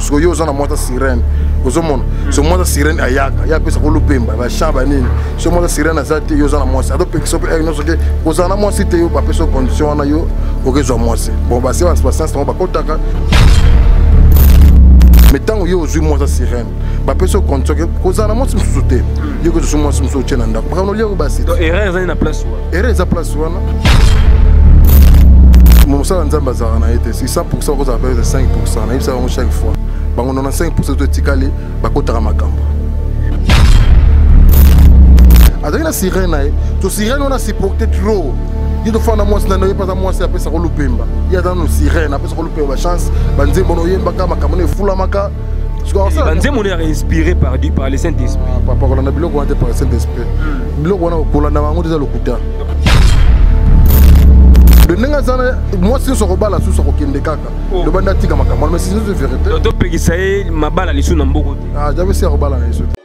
sikoyo yo oza na mwata sirene ozomona so mwata sirene ayaka ye apesa kolo pemba bachamp banini so mwata sirene aza te yo oza na mwasi atopekisa mpe nyonso ke kozala na mwasi te yo bapesa condition wana yo okezwa mwasi bon base basiansi yango bakotaka me ntango yo ozwi mwasi ya sirene bapesi okondition ke kozala na mwasi mosusu te yo kozwa mwasi mosusu otye na ndako makambo nolya oyo basi erreur ezali na place wana ere eza place wana mosala nzambe azalaka na ye te 100 okozala mpe 5 nayebisa yango chaque fois bango 95 to etikali bakotaka makambo azalaki na sirene na ye to sirene wana supporte trop ye tofanda mwasi na naye mpaza mwasi apesaka olupemba ye aza no sirene apesaka olupemba bachance banzembo na oyembaka makambo na efulamaka banzembo nde yaka inspiré par le saint esprit ah, papa kolanda biloko wana te par le saint esprit hmm. biloko wana kolanda bango te eza lokuta de ndenge aza mwasi nyonso akobala susu akokende kaka oh. loba nde atika makambo wana mais sizozo vérité topekisa ye mabala lisusu na mboko te ah, jabe si akobala na yesu te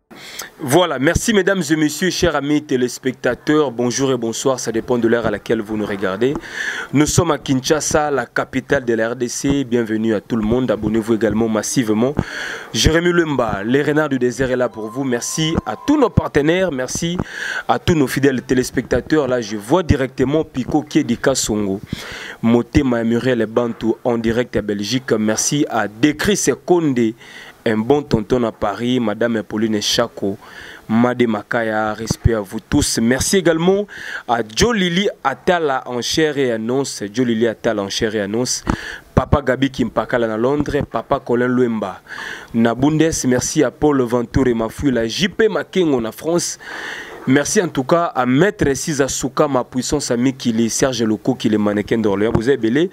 Voilà, merci mesdames et messieurs, chers amis téléspectateurs, bonjour et bonsoir, ça dépend de l'heure à laquelle vous nous regardez. Nous sommes à Kinshasa, la capitale de la RDC, bienvenue à tout le monde, abonnez-vous également massivement. Jérémy Lemba, les renards du désert est là pour vous, merci à tous nos partenaires, merci à tous nos fidèles téléspectateurs. Là, je vois directement Pico Kiedika Songo, Moté Muriel et Bantou en direct à Belgique, merci à Décris Condé Un bon tonton à Paris, Madame Pauline Chako, Made Makaya, respect à vous tous. Merci également à Joe Lili Atala en chair et annonce, Joe Lili Atala en chair et annonce, Papa Gabi Kimpakala na Londres, Papa Colin Luemba na Bundes, merci à Paul Venture Mafuila, JP Makengo na France. Merci en tout cas à Maître Siza Souka, ma puissance à Mikili, Serge Lokoki, les mannequins d'Orléans. Vous avez belé.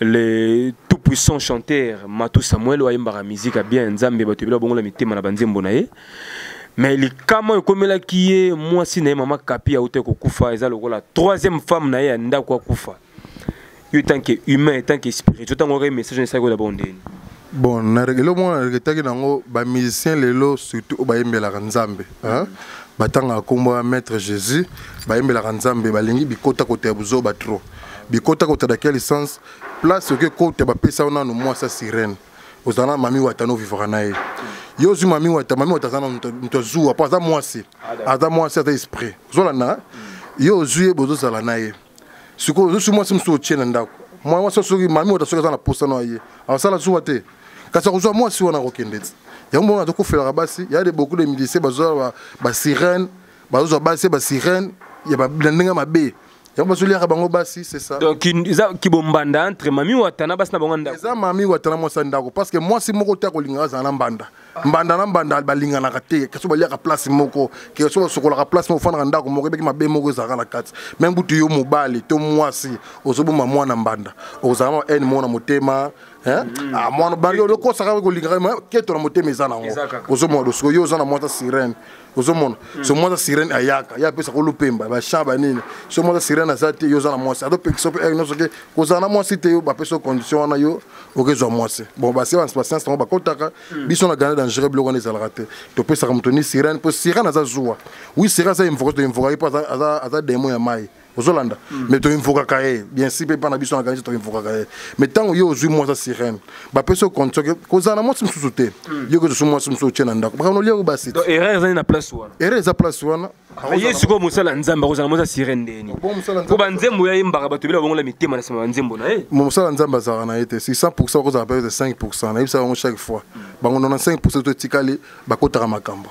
le tout puissant chanteur Matou Samuel oyo ayembaka mizika bien nzambe bato ebele babongola mitema na banzembo na ye me likama ekomelaki ye mwasi na ye mama kapi auta kokufa eza lokola troisième femme na ye ya ndako akufa yo etanke humain etanke spirituel ntango okaki message na esalaki oyo dabord ndeni bon eloko moko na regretaki nango bamusicien lelo surtout oyo bayembelaka nzambe Hein? batangaka nkombo ya maître jésus bayembelaka nzambe balingi bikota kota ya buzoba trop bikota kota da quel sens place oke kota bapesa yo nano mwasi ya sirene ozala na mami wata no vivaka na ye yo ozwi mami wata mami wata aza na moto azuwa mpo aza mwasi aza mwasi aza esprit ozolanda yo ozwi ye bozozala na ye sikoyo ozosi mwasi mosusu otie na ndako mwana mwasi soki mami wata soki aza na posa na ye akosala zuwa te kasi akozwa mwasi wana akokende ti yango mona tokofelaka basi ya de beaucoup de musicien bazwa basirene bazozwa basi basirene na ndenge mabe yango bazoliaka bango basi c'est ça donc eza kibombanda entre mami wata na basi na bango ndako eza mami wata na mwasi ya ndako parce que mwasi moko te akolingaka azala na mbanda mbanda na mbanda balinganaka te keso baliaka place moko keso basokolaka place moko ofandaka ndako moko ebeki mabe moko ezalaka na kati me butu yo mobali to mwasi ozoboma mwana mbanda okozalaka na haine moko na motema mm. ah, mwana bari olokosaka kolingaka keto na motema eza nango ozomona losiko yo oza na mwasa sirene ozomona hmm. so mwa aza sirene ayaka ye apesaka olopemba bachan banini so mwa aza sirene aza te yo oza na mwasi azopekisa mpe nyonso ke kozala na mwasi te yo bapesi yo condition wana yo okezwa mwasi bon basi basianse yango bakotaka hmm. biso na gane dangereux biloko wana ezalaka te topesaka moto ni sirene mpo sirene aza zuwa wi sirene aza invoka to invoka ye mpo aza demo ya mai ozolanda mm. mais toinvokaka ye bien si mpe mpa na biso na kanisi toinvokaka ye mais ntango yo ozwi mwasi ya sirene bapesi yo condition ke kozala na mwasi mosusu te mm. yo kozosu mwasi mosusu otye na ndako bakana olia yo basite erreur ezali na place wana erreur eza place wana ye sikoyo mosala ya nzambe akozala mwasi ya sirene ndeni mpo banzembo ya ye mbaka bato ebele babongola mitema na nsima banzembo na ye mosala ya nzambe azalaka na ye te si 100 pourcent okozala mpe 5 pourcent nayebisa bango chaque fois bango 95 pourcent to etikali bakotaka makambo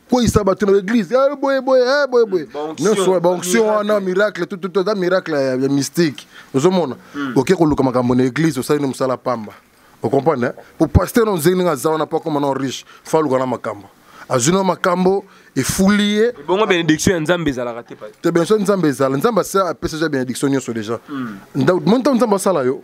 kweyisa bato na baeglise eh, boye boye eh, boye boye nyonso baonction wana miracle tututu eza miracle ya mystique ozomona hmm. oke koluka makambo na eglise osali no mosala pamba ocomprendre eh? po paster na nzeli ndenge aza wana po akoma na riche fo aluka na makambo azwi na makambo efuli ye bongo bénédiction ya nzambe ezalaka te te bénédiction nzambe ezala nzambe apesa ja bénédiction nyonso déjà hmm. ntango ntango nzambe asala yo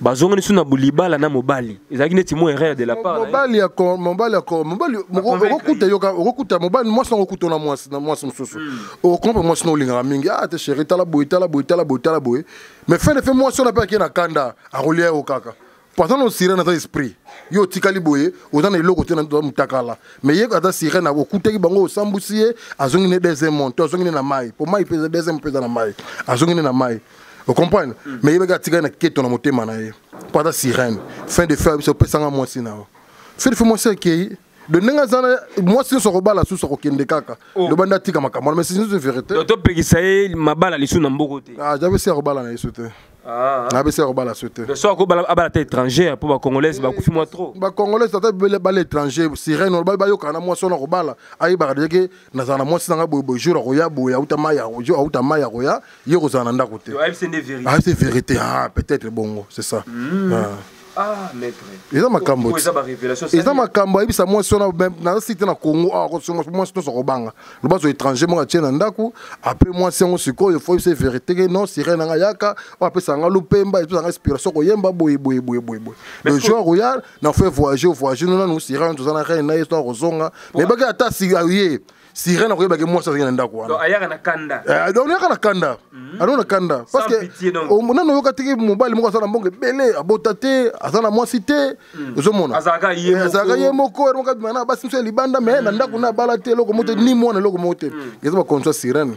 bazongani su na bulibala na mobali ezalaki neti mo erreur de la part mobali ya mobali ya mobali okokuta yoka okokuta mobali mwasi yango okuta na mwasi na mwasi mosusu hmm. okompa mwasi na olingaka mingi ah te chéri tala boye tala boye tala boye tala boye mais fin de fin mwasi wana mpe akei na kanda akolia yo kaka po aza na osirene aza esprit yo otikali boye oza na eloko te na motakala me ye aza sirene okutaki bango osambusi ye azongi ne deuxième monde to azongi ne na mai po mai mpe deuxième mpe eza na mai azongi ne na mai o comprendre mm. mais yebaki atikali na keto na motema na ye mpo aza sirène fin de fer biso opesanga mwasi na yo fin de fer mwasi akei de ndenge aza na mwasi nyonso akobala susu akokende kaka oh. loba nde atika makambo wana mais c'est une vérité topekisa ye mabala lisu na mboko te ah, jabe si akobala na yesu te Ah. na bese akobala so te so akobala abala ata étrangère mpo bacongolaise bakufi mwa trop bacongolaise ata bala étranger sirene wana bayokana na mwasi wana akobala ayebaka deke nazala na mwasi nanga boye boye jour akoya boye auta mai akoya yo kozala na ndako te ayebisi verité ah peut-être bongo c'est ça mm. ah. Ah, eza makambo eza makambo ayebisa mwasi wana naza site na congo awa ah, mwasi nyonso akobanga loba zo étranger moko atie na ndako apres mwasi yango sikoyo fo yebisa verité ke non sirene nanga yaka oyo apesa nga lupemba epesa nga inspiration koyemba boye boye boye boye boye le jour akoya na fo voyage voyage no nanu sirene toza na reine na ye so akozonga mais baki ata si aye sirene akoyeba ke mwasi azangi na ndako wana ayaka na kanda eh, donc ayaka na kanda mhm. ano na kanda parce que nano oyoka tiki mobali moko aza na mbongo ebele abota te aza na mwasi te mhm. ozomona azalaka ye eh, moko eromoka bima na basi mosusu ya libanda mais na mhm. ndako na abala te eloko moko te ni mwana eloko moko te eza bakonso ya sirene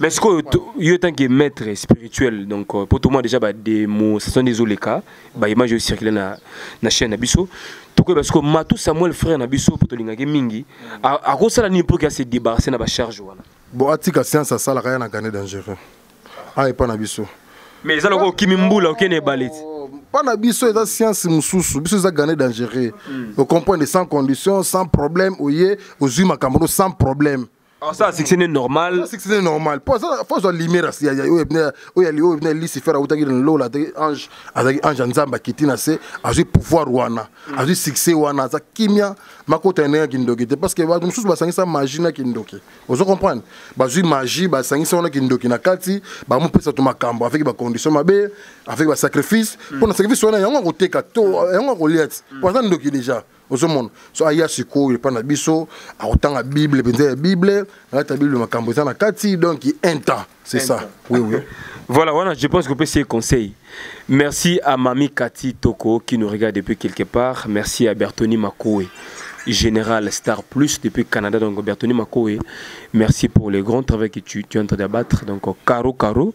mais sikoyo yo etant que maître spirituel donc euh, mpo tomona déjà bademo sason nde ezoleka baimage oyo circule na, na chaîne na biso tokoyeba sikoyo matou samuel frère na biso mpo tolingaki mingi akosala nini mpo ke ase débarrasse na bacharge wana bon atika science asalaka ya na gane dangereux aye mpa na biso mais eza lokola okimi mbula okende ebale ti mpo na biso eza science mosusu biso eza gane dangereux hmm. ocomprendre sans condition sans problème oye ozwi makambo no sans problème asala ah, succès ne normal succès ne normal po asala fo azwa lumière oyo ebina oyo ebina lisi fere awutaki na lola te ange azalaki ange ya nzambe akiti na se azwi pouvoir wana mm. azwi succès wana aza kimia makota ndenge ya kindoki te parce que bato mosusu basangisa magie na kindoki ozo comprendre bazwi magie basangisa wana kindoki na kati bamopesa to makambo avec bacondition mabe avec basacrifice mpo mm. na sacrifice wana yango akoteka to mm. yango akolia ti po aza ndoki déjà ozomona so aya sikoyo epai na biso akotanga bible mpenza ya bible alata bible makambo eza na kati donc un temps c'est ça oui oui voilà wana je pense kopesi ye conseil merci à mami kati toko qui nous regarde depuis quelque part merci à bertoni makoe général Star Plus depuis Canada, donc Bertoni Makoe. Merci pour le grand travail que tu, tu es en train d'abattre. Donc, Caro Caro,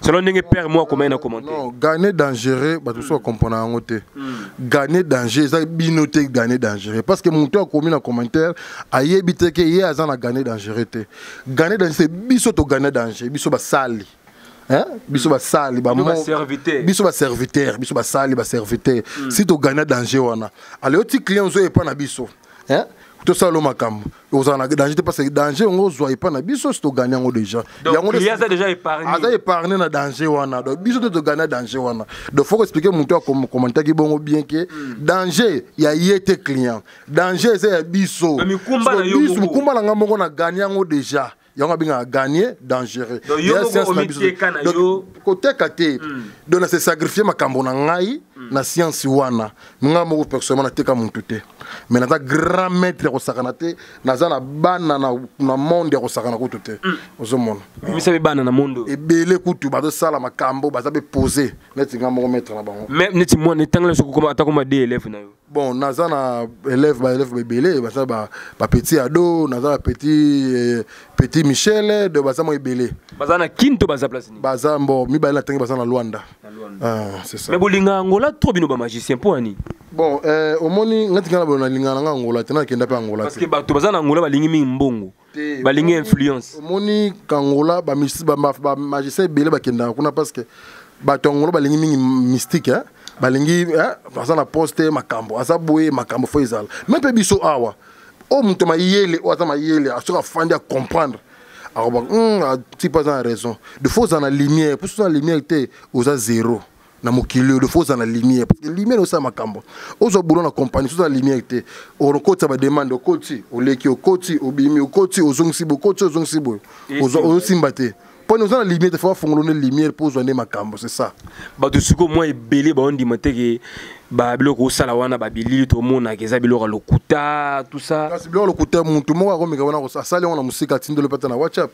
selon ndenge père moko akomaki na commentaire non gagner dangereux bato mosusu bakomprana yango te gagner danger eza bino te gagner dangereux parce que moto akomi na commentaire ayebi te ke ye aza na gagner dangereux te gagner danger c'est biso togagner danger biso basali Hein? biso basali biso baserviteur biso basali baserviteur hmm. si togagner danger wana alors yo ti client ozoya epa na biso hein? tosala lo makambo ozala na danger te parce que danger yango ozwa epa na biso si togani yango déjà aza épargne na danger wana donc biso te togani na danger wana donc faut expliquer motu akomentaki bongo bien ke hmm. danger ya ye te client danger eza ya biso mokumba na nga moko na gani yango déjà yango abengaka gagne dangereux koteka te hmm. donc na se sacrifie makambo na ngai hmm. na science wana ngai moko personnellement nateka muntu te mais naza grand maître ya kosakana te naza na bana na monde ya kosakana kutu te hmm. ozomona misabe bana na monde ebele kutu bazosala makambo baza be pose neti ngai moko maître na bango neti mwana etangela sokokoma atakoma de élève na yo bon naza na élève baélève ebele baza bapetit ba ado naza na petit eh, petit michel de baza mwa ebele baza na kin to baza place nini baza mbo mibale na tenge baza na luanda ah, c'est ça mais bolinga angola trop bino bamagicien mpo ani bon eh, omoni ngati ngai na boyo nalingana ngai angola te nakenda mpe angola te parce que bato baza na angola balingi mingi mbongo balingi influence omoni kangola bamagicien ebele bakendaka kuna parce que bato ya ngolo balingi mingi mystique eh? balingi eh? aza na poste makambo aza boye makambo fo ezala me mpe biso awa oyo oh, moto mayele oyo oh, aza mayele soki afandi acomprendre akoba hmm, ah, tipe aza na raison de fo oza na lumière mpo soza na lumière te oza zero na mokili oyo faut ozala na lumière parce que lumière osala makambo ozwa boulot na compagnie soza na lumière te okotisa bademande okoti oleki okoti obimi okoti ozongisi boye okoti ozongisi boye ozosimba te poni oza na lumière te fo afongolo nde lumière mpo ozwa nde makambo c'est ça bato sikoyo mwa ebele baondima te ke babiloko osala wana babilili tomonaka eza biloko ya lokuta tout ça kasi biloko lokuta motu moko akomeka wana asali yango na mosika atindelo mpe ata na whatsapp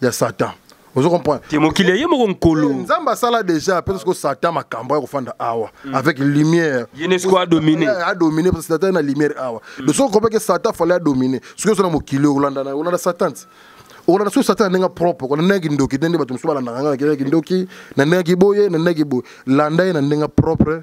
ya satan ozo comprendre te mokili ya ye moko nkolo eh, nzambe asala déjà mpe soko satan makambo ya kofanda awa mm. avec lumière yenesco adomine adomine parce que satan na lumière awa mm. de soko kopeke satan fale adomine soki ozo na mokili okolanda na olanda satan ti okolanda soki satan ndenge propre kona ndenge kindoki te nde bato mosusu balandaka nga na kindoki na ndenge kiboye na ndenge kiboye landa ye na ndenge propre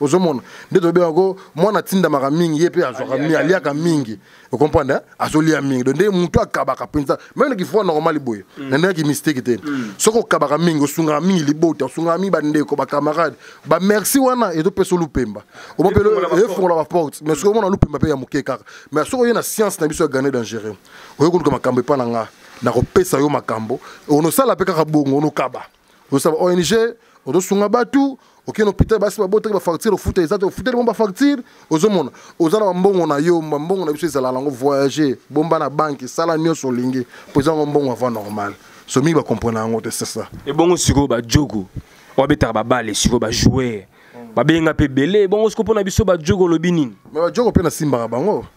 ozomona nde tobengaka ko mwana atindamaka mingi ye mpe azwaka mingi aliaka mingi okomprendre hein? azolia mingi do nde motu akabaka mpenza meme kifua normal boye mm. na ndenge kimisteki te mm. soki okabaka mingi osungaka mingi libota osungaka mingi bandeko bacamarade bamerci wana ezopesa olupemba efongola baporte mais soki omona lupemba mpe ya moke kaka mais soki oye na science na biso ya gane dangereux oye koluka makambo epa na nga nakopesa yo makambo onosala mpe kaka bongo onokaba ozosala ba ong ozosunga batu okende hôpital basi babotaki bafacture ofuta eza te ofuteli bango bafacture ozomona oza na bambongo na yo bambongo na biso ezala nango voyage bomba na banke sala nyonso olingi mpo eza yango mbongo avant normal so mingi bakomprena yango te sesa ebongo sikoyo bajogo oyo abetaka babale sikoyo bajoueur babenga mpe ebele ebongo sikoyo mpo na biso bajogo olobi nini me bajogo mpe nasimbaka bango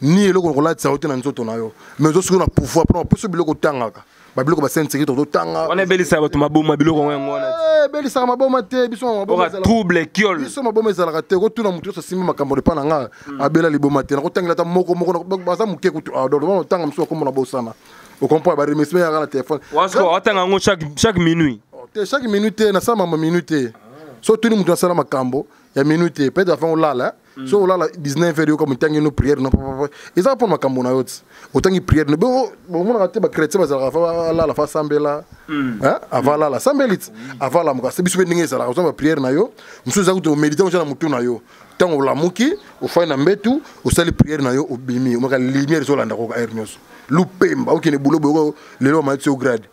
ni eloko okolatisa yo te na nzoto na yo mais ozo soki na pouvoir mpona baposo biloko otangaka babiloko basene nseki tozotanga wana ebelisaka bato maboma biloko yango yango wana eh, ebelisaka maboma te biso trouble kiol biso maboma ezalaka te okotuna moto nyonso asimbi makambo lepa na nga hmm. abela liboma te nakotangela ata moko moko baza moke kutu ah, otanga mosusu akombo na bosana okomprendre baremercie yaka na telefone watanga yango chaque minuit oh, te chaque minuit te nasala mama minuit te ah. so tuni moto nasala makambo ya minuit te peut-être afin olala Mm. so olala 19 heure yoka motangi no prière no papa eza mpo makambo na yo ti otangi prière no bomonaka te bachrétien bazalaka fa alala fa asambela mm. ava alala asambeli ti ava alamuka se biso mpe ndenge ezalaka ozwa baprière na yo mosusu eza kutu omédite oza na motu na yo ntango olamuki ofai na mbetu osali prière na yo obimi omaka lumière ezolanda koka heure nyonso lupemba okende bulo boyoko lelo bamaiti yo grade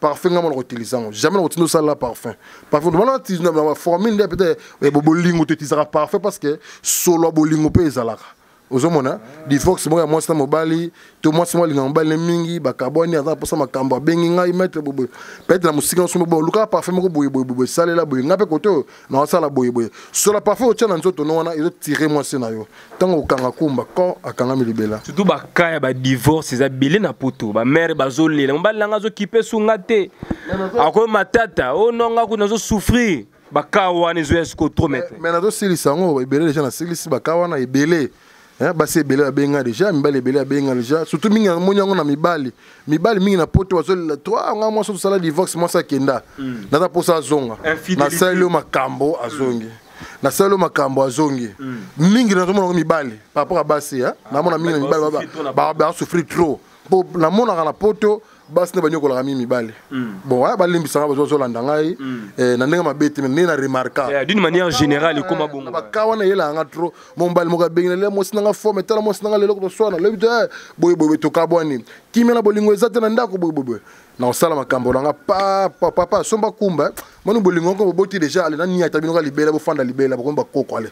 parfum nga mwana kotilisa yango jamais na kotinda osalela parfum parfum tomana na baformule nde peut-être eh, bolingo totilisaka parfum parce que solo ya bolingo mpe ezalaka ozomona divorce moko ya mwasi na mobali to mwasi moko alingaka mobali ne mingi bakabwani aza mposa makambo abengi ngai maitre boboye peut-être na mosika nyonso bobo olukaka parfum moko boye boye boye esalela boye ngai mpe kote oyo nakosala boye boye sola parfum otya na nzoto no wana ezotire mwasi na yo ntango okanga kumba ko akangami libela surtout baka ya badivorce eza bele na poto bamare bazolela mobali nanga azokipe sunga te akoyo matata o oh nonga kuna azosouffrir baka wana ezoya siko trop maître mais nazosilisa yango ebele deja nasilisi baka wana ebele eh, basi ebele babenga deja mibali ebele babenga deja surtout mingi moni yango na mibali mibali mingi na poto bazolela to ah, nga mwasi tosala divorce mwasi akenda mm. naza mposa azonga nasaleli yo makambo azongi mm. nasaleli makambo azongi mm. mingi nazomona yango mibali par rapport ya basi eh. ah, namona mingi na mibali basouffrir trop po namonaka na poto basi nde banyokolaka mingi mibale hmm. bon aya balembisanga bazo bazolanda ngai hmm. eh, na ndenge mabe te ndenge na remarka eh, d'une manière générale ekoma bongo baka wana eyelaka nga trop mobali moko abengi na lela mwasi na nga forme tala mwasi na nga lelo kotoswana lobi te eh, boyeboye tokabwani kimia na bolingo eza te na ndako boyeboye na kosala makambo na nga papa papa asomba kumba moni bolingo yango boboti deja ale na niata bino ka libela bofanda libela bokomi bakoko ale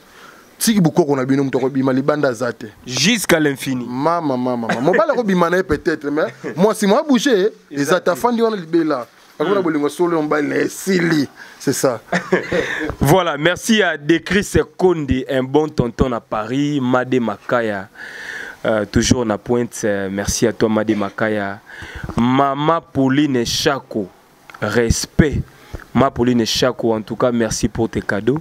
tiki bukoko na bino moto akobima libanda aza te jusqu'à l'infini mama mama mobali akobima na ye peut-être mais mwasi mwa bouge eza ta fandi wana libela akona bolingo solo ya mobali na ye esili c'est ça voilà merci à decris konde un bon tonton à paris made makaya Euh, toujours na pointe euh, merci à toi made makaya mama pauline chako respect Maman Pauline Chaco en tout cas merci pour tes cadeaux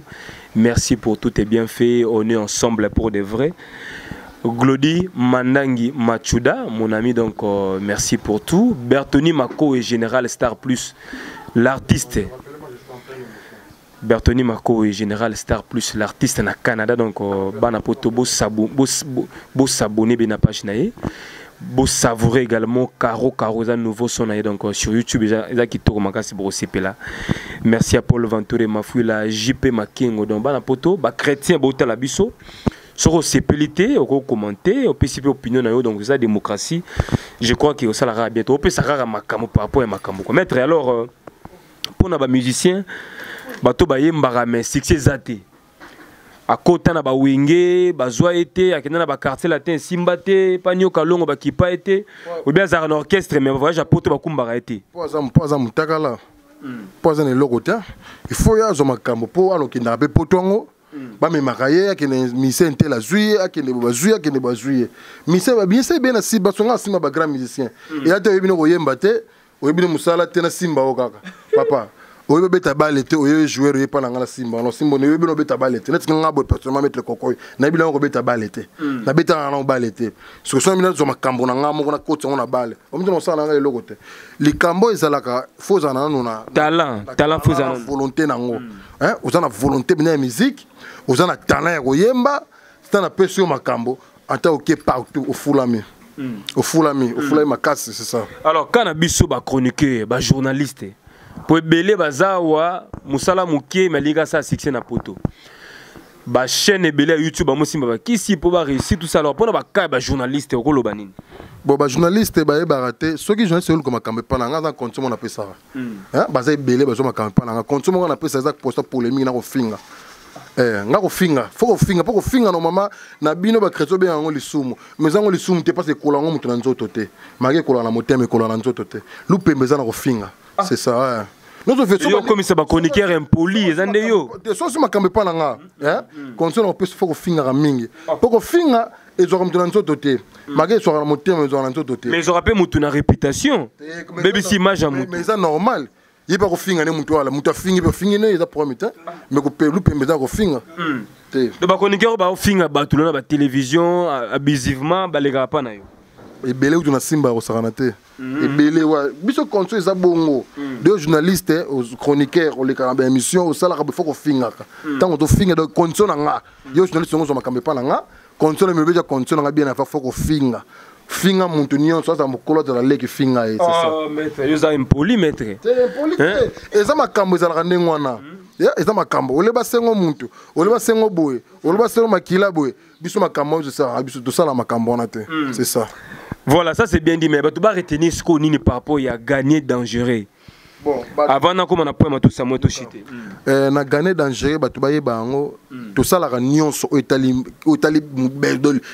Merci pour tous tes bienfaits. On est ensemble pour de vrai. Glody Mandangi Machuda, mon ami, donc euh, merci pour tout. Bertoni Mako et Général Star Plus, l'artiste. Bertoni Makoe, General Star Plus, l'artiste na Canada. Donc, euh, bana poto, bo s'abonner bien na page na ye. Bo savourer également Caro Caro, un nouveau son na ye. Donc, euh, sur YouTube, eza ki toro makasi bro sepela. Merci à Paul Venture Mafuila, JP Makengo. Donc, bana poto, ba chrétien bo tala biso. Soko sepeli te, oko commenter, opesi pe opinion na yo. Donc, eza démocratie. Je crois que ça la bientôt. Opesa rara makambo par rapport à makambo. Maître, alors... Euh, mpo na bamusicien bato bayembaka mais succès eza te akota na bawenge bazwa ye te akenda na baquartier latin esimba te epa nioka longo bakipa ye te obi azalaka na orchestre mais bavoyage ya poto bakumbaka ye te mpo aza motakala mpo aza na eloko te il faut ye azwa makambo mpo wana okendaka mpe poto yango Mm. bamemaka ye akende mise ntela azwi ye akende bo bazwi ye akende bazwi ye mise babimisa ebena si basonga nsima bagrand musicien mm. eya te oyebi no koyemba te oyebi ne mosala te nasimba yo kaka papa oyebi obeta bale te oyebi joueur oyebi mpa na ngai nasimba yango simba oyebi bino obeta bale te neti ngai boye personnellement metre kokoy nayebi nango kobeta bale te hmm. nabetaka nango bale te soki soki bino nazwa makambo na ngai moko nakoti yango na bale omitana kosala na ngai eloko te likambo ezalaka fo ozala nano na talent talent fo ozala volonté na yango hmm. oza na volonté bina ya musique oza na talent ya koyemba ntango napesi yo makambo ata oke partout ofulami hmm. ofulami hmm. ofulami makasi c'est ça alors kana biso ba chroniqueur ba journaliste po ebele baza wa mosala moke malingi asala succès na poto bachaîne ebele ya youtube bamosimba bakisi mpo bareussi tout ça alors mpona baka ya bajournaliste okoloba nini bon bajournaliste bayebaka te soki journaliste oyoluka makambo epa na ngai aza condition mona apesaka hein baza ebele bazo makambo epa na nga konti moko napesa eza posta polémique na kofinga Eh, nga kofinga fo kofinga mpo kofinga na mama na bino bakretio obenga yango lisumu ma eza yango lisumu te mpasi ekola yango moto na nzoto te maka ekola na motema ekola na nzoto te lupembe eza na kofinga ah. c'est ça eh. okomisa bachroniqueur impoli eza nde yo sosi makambo epa na nga eh? condition na kopesa fo kofingaka mingi mpo ah. kofinga ezwaka moto na nzoto te hmm. maka ezwaka na motema ezwaka na nzoto te mais ezwaka mpe moto na réputation eh, bebisi image ya moto mais eza normal ye mpe akofinga nde moto wala moto afingi mpe afingi nde eza problème te mais kopelu pembe eza kofinga hmm. te donc bachroniqueur baofinga bato lona batelevizio abusivement balekaka mpa na yo ebele kutu na simba akosakana te Mm. ebele wa biso conso eza bongo mm. de journaliste eh, chroniqueur olekaka ba émission osalaka befo kofingaka mm. ntango tofinga donc condition na nga yo journaliste yango ozwa makambo epa na nga condition na milobeja condition na nga bien afa fo kofinga finga moto nyonso azala mokolo azala leki finga ye oh, eza impoli maître eh? eza makambo ezalaka ndenge wana eza makambo oleba sengo motu oleba sengo boye oleba sengo makila boye biso makambo wana tosalaka biso tosala makambo wana te hmm. c'est ça voilà ça c'est bien dit mais bato ba retenir sikoyo nini par rapport ya gagner dangereux bon, but... avant nakoma na point matosa moi toshite mm. euh, na gane dangereux bato bayeba yango mm. tosalaka nyonso oyo etali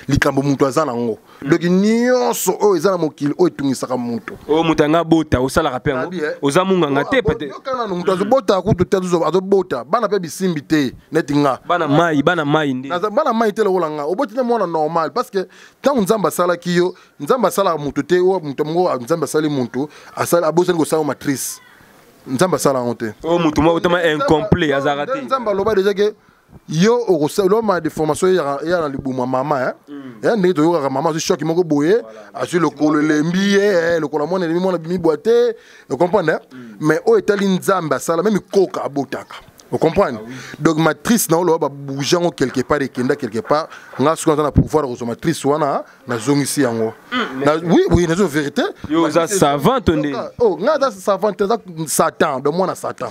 likambo moto aza na yango ndoki nyonso oyo eza na mokili oyo etungisaka moto oyo oh, moto yanga abota osalaka mpe yango eh? oza monganga te peteokanaano moto azobota kutu te azobota bana mpe bisimbi te neti nga bana mai bana mai nde bana mai te lokola nga oboti te mwana normal parce que ntango nzambe asalaki yo nzambe asalaka moto te oyo moto moko nzambe asali moto abosani kosala matrice nzambe asala yango te oyo oh, moto moko otama incomplet azalaka te nzambe aloba deja ke yo okosaloma deformation eya na libumu ya mama ya mm. eh, ndenge toyokaka mama azwi shoki moko boye azwi lokolo elembi ye eh, lokola mwana elemi mwana bimibwa te ocomprendre mm. mais oyo etali nzambe asala meme koka abotaka ocomprendre ah donc matrice na oloba babouge yango quelque part ekenda quelque part nga soki naza na pouvoir kozwa matrice wana nazongisi yango mm, oui oui nazo vérité oza savant nde oh, nga aza savant te aza satan donc mwana satan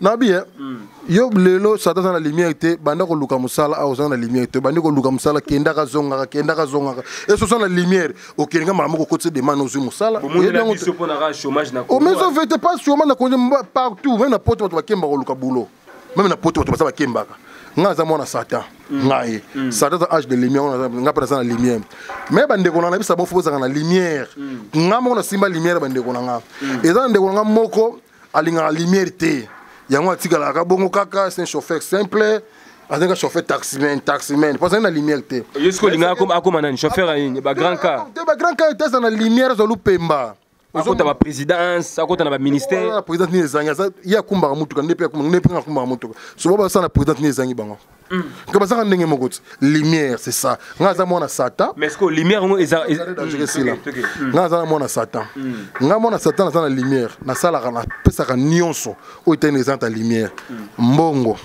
nabi eh? mm. yo lelo sata aza na lumière te banda koluka mosala awa ozanga na lumière te obandi koluka mosala kendaka zongaka kendaka zongaka eso oza na lumière okendeka mbala moko okotisa demande ozwi mosala omeso vete pas chômage na konje partout meme na poto bato bakemba koluka boulot meme na poto bato baza bakembaka ngai aza mwana satan mm. ngai mm. satan aza age de lumière ngai mpe naza na lumière mais bandeko na nayebisa bofo bozalaka na lumière mm. ngai moko nasimba lumière bandeko na ngai eza na ndeko na ngai moko alingaka lumière te yango atikalaka bongo kaka c'est un chauffeur simple azalaka chauffeur taximan taximan po azali na lumière te ye soki olinga akoma nani chauffeur ya nini bagrand car te bagrand car te aza na lumière aza lupemba akota ba présidence akota na ba ministère présidence nini ezangi aza ye akumbaka motuka nde mpe nde mpe akumbaka motuka soba basala na présidence nini ezangi bango Hmm. que bazaka ndenge moko ti lumière c'est ça nga aza mwana satan mais est-ce que lumière ngo eza dangereux sila hmm. nga aza na mwana satan hmm. nga mwana satan aza na lumière nasalaka napesaka nyonso oyo etani eza na ta lumière mbongo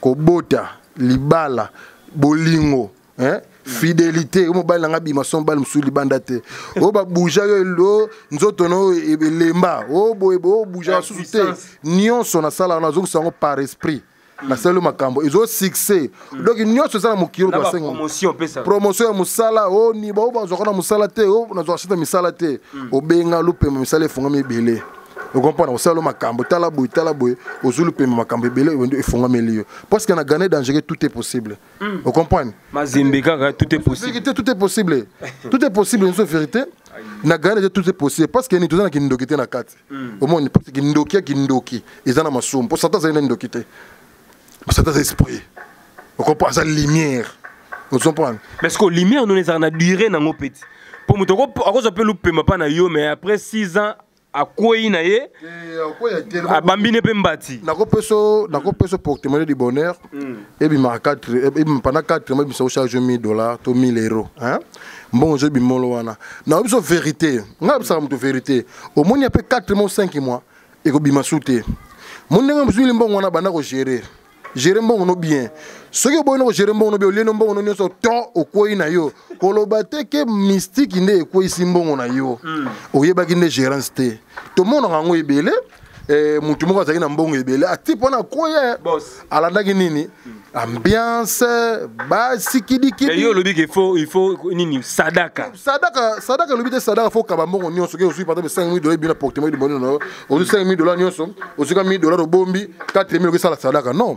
kobota libala bolingo hein? fidélité yo mobali na nga bima so mobali mosusu libanda te oyo babouja yo elo nzoto no elemba oyo boye boyo bouja basusu te nyonso nasala nazokisa yango par esprit nasali makambo ezo succès hmm. donc nyonso eza na mokili oyo basenga promotion ya mosala o oh, ni bao bazwaka na mosala te o oh, nazwaka sita misala te hmm. obenga lupema misala efungami ebele okomprendre osala makambo tala boye tala boye ozwi lupema makambo ebele wende efongameli yo parce que na gane dangereux tout est possible hmm. okomprendre mazembe kaka tout est possible tout est possible tout est possible nso vérité na gane tout est possible parce que ni toza na kindoki te na kati mm. omoni mpo kindoki ya kindoki eza na masumu mpo satan azali na ndoki te satan aza esprit okopo aza lumière ozomprendre mais siko lumière noni ezalaka na durée nango peti mpo moto akozwa mpe lupema mpa na yo mais après 6 ans akwei na ye eh, abambi ne mpe mbati nakopesa portemone du bonheur hmm. ebimaka mpanda 4 mo ebimisa ocharge 1000 dollar to 1000 euro mbongo ozo ebimolo wana nayo biso verité ngai abisaka moto verité omoni ape 4 mois 5 mois ekobima su te moni ndenge mozwili mbongo wana banda kogere gere mbongo no bien soki oboyi na kogere mbongo no bien olieno mbongo no nyonso to okwei na yo koloba te ke mystike nde ekweisi mbongo na yo hmm. oyebaki nde gerance te tomonaka yango ebele eh, motu moko azalaki na mbongo ebele ati mpo na koye alandaki nini ambiance basi kidikidi yo olobi ke fo il faut nini sadaka sadaka sadaka elobi te sadaka fo kaba mbongo nyonso ke ozwi patable 5000 dollars bina porte moi liboni na yo ozwi 5000 dollars nyonso ozwika 1000 dollars obombi 4000 okesala sadaka non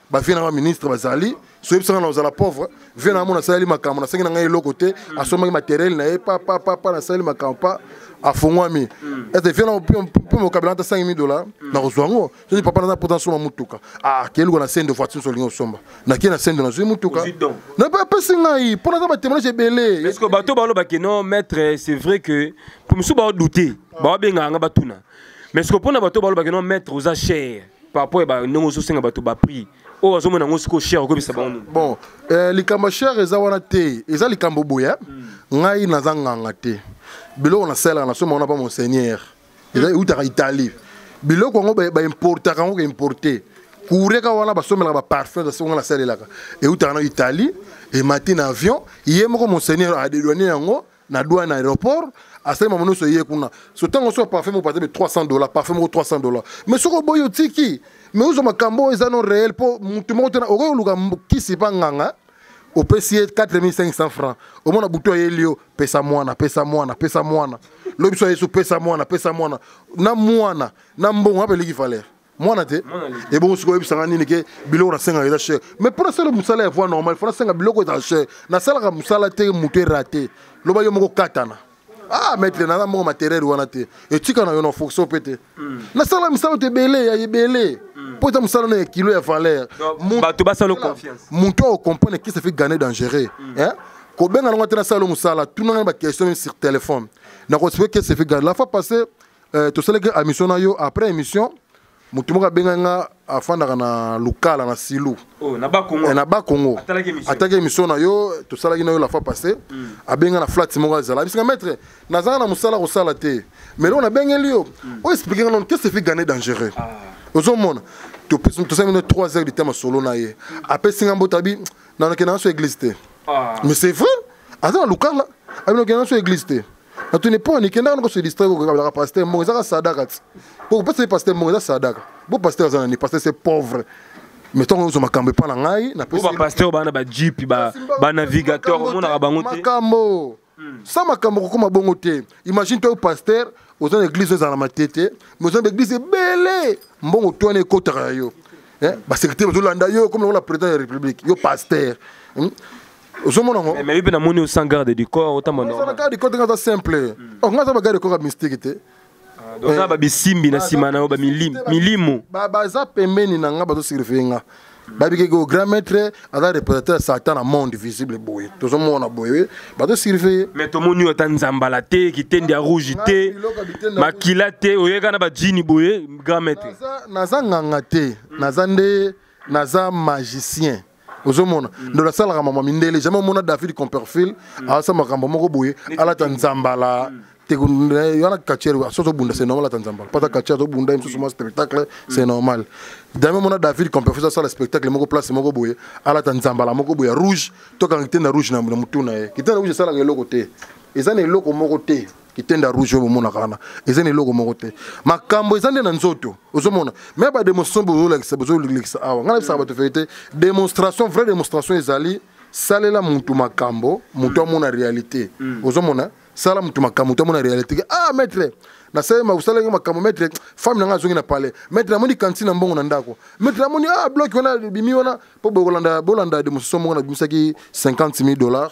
bavie na nga ministre bazali soyebisa nga na ozala pauvre vie na yango nasaleli makambo nasengi na ngai eloko te asombaki materiel na ye papapapa nasaleli makambo pa afongwami hmm. ete vie na mpe mokabela ata 5000 dollar hmm. nakozwa yango soki papa naza mpota nasomba motuka ah, akeyeluka na sendo voiture nyonso olingi osomba nakie na sendo nazwi motuka nape apesi ngai mpo naza batemoignage ebele parceke bato balobaki non maître c'est vrai que mpo mosusu baodoute baobengaa nga batuna mais sikoyo mpo na bato balobaki non maître oza cher par rapport ya ba ndenge ozosenga bato ba prix oyo azomona yango sikoyo cher okobisa bango nini bon eh, likambo cher eza wana te eza likambo boye eh? hmm. ngai naza nganga te biloko nasalaka nasomba wana mpa monseigneur eza eutaka italie biloko yango baimportaka yango koimporte kureka wana basombelaka baparfum na songo nasalelaka eutaka na italie emati na avion ye moko monseigneur adedwane yango na douane na aéroport asali mama nyonso eye kuna so ntango so parfum moko patebe 300 dollars parfum moko 300 dollars mais soki oboyi otiki mais ozwa makambo oyo eza no réel mpo motu moko tena okoki koluka kisi mpa nganga opesi ye 4500 francs omona butu ayeli yo pesa mwana pesa mwana pesa mwana lobi so ayesu pesa mwana pesa mwana na mwana na mbongo ape eleki valeur mwana te ebongo sikoyo oyebisa ngai nini ke biloko nasengaka eza cher mais mpo nasala mosala ya voi normal fo nasenga biloko ezala cher nasalaka mosala te moto erate loba yo moko katana ah maître naza moko materiel wana te etika na yo na fonction mpe te hmm. nasala misala to ebele ya ebele hmm. mpo eza mosala na ya kilo ya valeur bato basala confiance moto oyo comprendre qui se fait gagner dangereux hmm. kobenga nango te nasala mosala tunanga baquestion sur téléphone nakospeke se fait gagner la fois passé euh, tosalaki émission na yo après émission motu moko abengaki nga afandaka na lukala na silu oh, na bakongo eh, na bakongo atalaki émission na yo tosalaki na yo la fois passé mm. abenga na flat moko azala abisinga maître nazanga na mosala kosala te mais loko nabengeli yo mm. oyo explike nga nano kese fi gane dangereux ah. ozomona tosali mino 3 heures du temps masolo na ye apesi nga mboto abi nanokenda na so église te ah. mais c'est vrai aza na lukala abinokenda na so église te natuni mpo nike ndaka noko sodistre kokabelaka paster mbongo ezaka sadaka ti mpo kopesa ye paster mbongo eza sadaka bo paster aza nani paster se pauvre mais ntongo ozwa makambo epai na ngai napebapaster bana bajipi banavigateur omonaka bango te makambo hmm. sa makambo kokoma bongo te imagine toi paster oza na église ozala na matete mais oza na baeglise ebele mbongo to wana ekotaka ya yo eh, basecretaire bazolanda yo comme lokola président ya république yo paster hmm? ozomona ngo mais bipe namoni yo sans garde du corps otamba na garde du corps ndenge aza simple hmm. oh, nga aza bagarde du corps ya mystique te ah, donc na babisimbi na nsima na yo bamilimu baza pembeni na nga bazosacrifie nga babikeki o grand maître aza représentateur satan na monde visible boye tozomona boye bazosacrifie mais tomoni yo ata nzambala te kitendi ya rouge te makila te oyeka na bajini boye grand maître naza nganga te naza nde naza magicien ozomona mm. ndola asalaka mama mindele jamais omona david comperfil mm. asa makambo moko boye alata nzambala mm. wana katier so tobunda c'est normal ata nzambala pata katier azobunda ye mosusu mwa spectacle c'est normal dame omona david comperfil asala spectacle moko place moko boye alata nzambala moko boye ya rouge tokanga kite na rouge na motu na ye kite na rouge esalaka eloko te eza na eloko moko te kitenda rouge oyo bomonaka wana eza na eloko moko te makambo eza nde na nzoto ozomona me bademonstration bozolakisa bozolekisa awa ngai nabisaka bato verité démonstration vraie démonstration ezali salela motu makambo motu amona réalité mm. ozomona sala motu makambo motu amona réalité ah maître nasalema osalaki makambo maître femme na ngai azongi na palais maître namoni kanti na mbongo na ndako maître namoni ah bloki wana bimi wana mpo bokolanda bolanda demonstration moko na bimisaki 50 000 dollars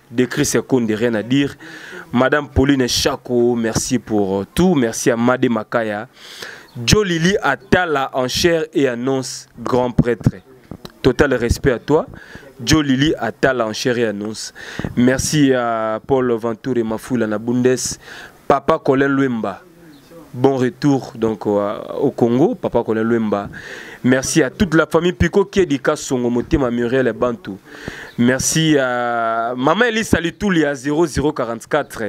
Décris Chris de rien à dire. Madame Pauline Chaco, merci pour euh, tout. Merci à Madé Makaya. Jolili Atala en chair et annonce grand prêtre. Total respect à toi. Jolili Atala en chair et annonce. Merci à Paul Ventour et Mafoula Bundes. Papa Colin Luemba, bon retour donc euh, au Congo, Papa Colin Luemba. Merci à toute la famille Pico Kedi Kasongo Motema Muriel et Bantu. Merci à Maman Elisa Litouli à 0044.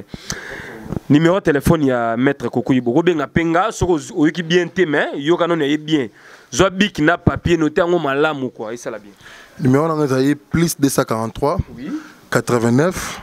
Numéro de téléphone ya Maître Kokuyi Boko benga penga soko oyoki bien te mais yoka non ye bien. Zwa bic na papier note yango malamu quoi, esala bien. Numéro na ngai ezali plus 243 oui. 89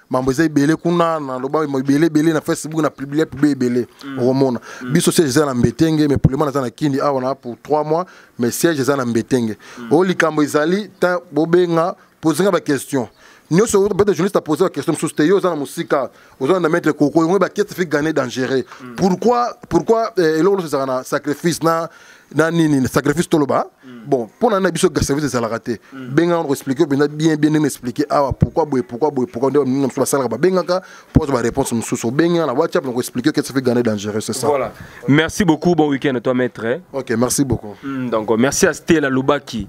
mambo eza ebele kuna naloba ebele ebele na facebook na publie pube ebele mm. okomona mm. biso siège eza na mbetenge mais polema naza na kindi awa na pour 3 mois mais siège eza na mbetenge mm. oyo likambo ezali ta bobenga posenga baquestion nyonso bete journaliste apose baquestion mosusu te yo oza na mosika oza na maître koko yango bakesi fi gane dangereux pourquoi pourquoi eh, eloko nyonso ezalaka na sacrifice na na nini na sacrifice toloba mm. bon mpo na na biso sacrifice ezalaka te mm. bengaka koexplike mpenza bien bien ndenge explike awa pourquoi boye pourquoi boye pourquoi nde bamingi na biso basalaka babengaka mpo azwa baréponse mosusu obengaka na whatsapp na koexplike que ça fait gagner dangereux c'est ça voilà merci beaucoup bon week-end à toi maître hein. ok merci beaucoup mm, donc merci à Stella Lubaki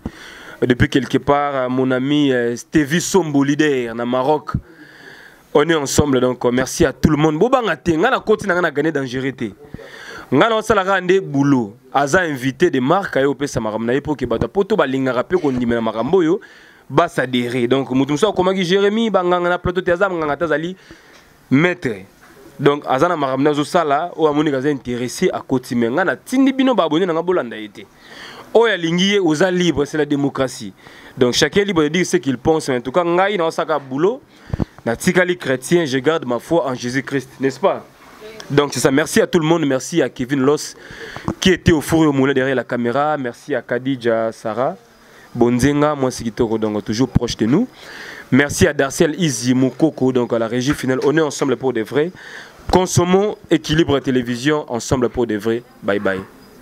depuis quelque part mon ami euh, Stevie Sombo leader na Maroc on est ensemble donc merci à tout le monde bobanga te ngai nakoti na ngai na gane dangereux te ngai naosala kaka nde boulot aza invité de marque aye opesa makambo na ye mpo ke bato ya poto balingaka mpe kondimela makambo oyo basadere donc moto mosusu akomaki jérémi banganga na plateau te aza manganga te azali maître donc aza na makambo nde azosala oyo amoniki aza interesse akoti me ngai natindi bino baabone na ngai bolanda ye te oyo alingi ye oza libre c'est la démocratie donc chacun libre de dire ce qu'il pense mais en tout cas ngai naosaka boulot les chrétien je garde ma foi en jésus christ n'est-ce pas donc c'est ça, merci à tout le monde, merci à Kevin Loss qui était au four et au moulin derrière la caméra, merci à Khadija Sarah, Bonzinga, moi c'est Kitoko, donc toujours proche de nous. Merci à Darcel Izzy donc à la régie finale, on est ensemble pour des vrais. Consommons équilibre télévision, ensemble pour des vrais. Bye bye.